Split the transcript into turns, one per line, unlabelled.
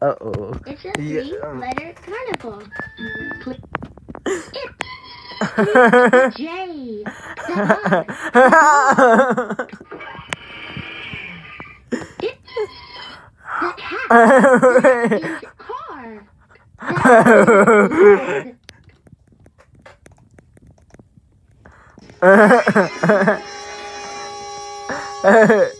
Uh oh.
It's a three-letter
um.
carnival. It's J. The It's the car. The red.